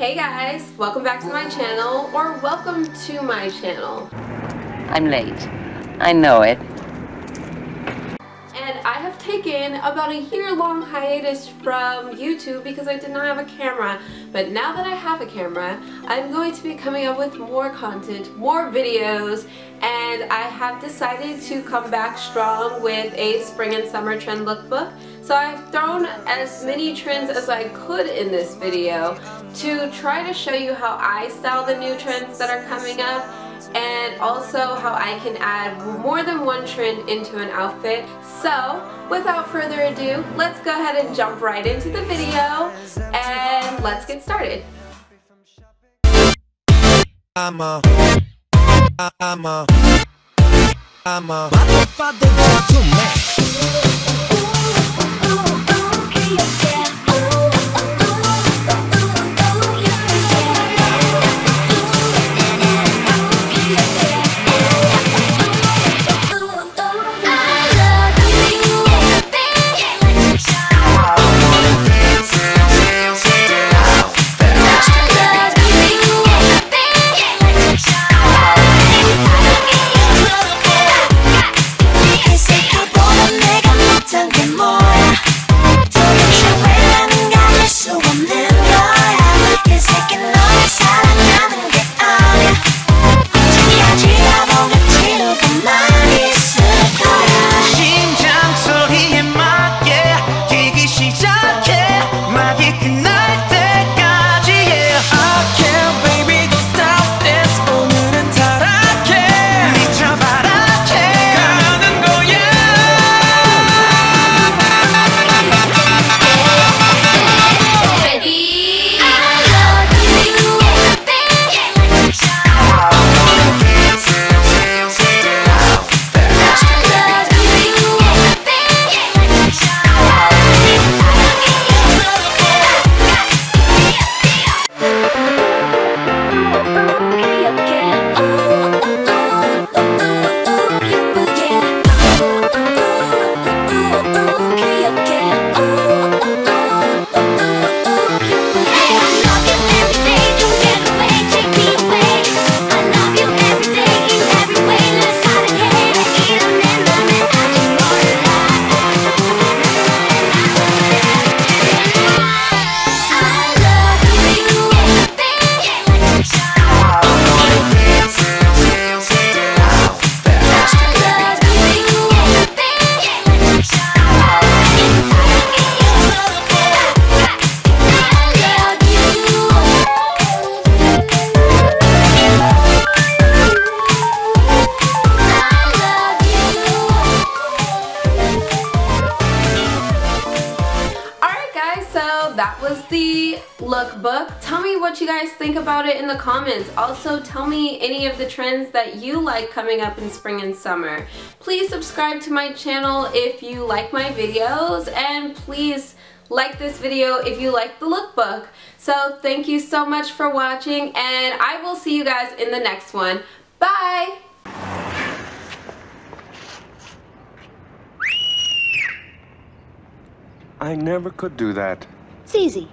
Hey guys, welcome back to my channel, or welcome to my channel. I'm late. I know it. I have taken about a year-long hiatus from YouTube because I did not have a camera. But now that I have a camera, I'm going to be coming up with more content, more videos, and I have decided to come back strong with a spring and summer trend lookbook. So I've thrown as many trends as I could in this video to try to show you how I style the new trends that are coming up and also how I can add more than one trend into an outfit. So without further ado, let's go ahead and jump right into the video and let's get started. I'm a, I'm a, I'm a lookbook. Tell me what you guys think about it in the comments. Also, tell me any of the trends that you like coming up in spring and summer. Please subscribe to my channel if you like my videos and please like this video if you like the lookbook. So thank you so much for watching and I will see you guys in the next one. Bye! I never could do that. It's easy.